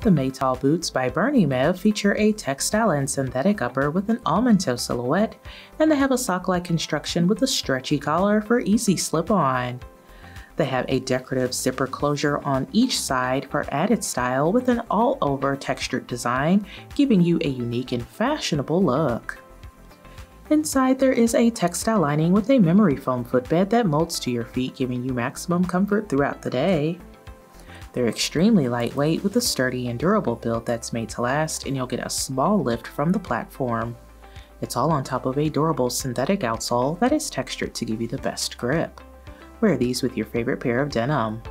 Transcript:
The Maytal boots by Bernie Mev feature a textile and synthetic upper with an almond toe silhouette, and they have a sock-like construction with a stretchy collar for easy slip-on. They have a decorative zipper closure on each side for added style with an all-over textured design, giving you a unique and fashionable look. Inside there is a textile lining with a memory foam footbed that molds to your feet, giving you maximum comfort throughout the day. They're extremely lightweight with a sturdy and durable build that's made to last, and you'll get a small lift from the platform. It's all on top of a durable synthetic outsole that is textured to give you the best grip. Wear these with your favorite pair of denim.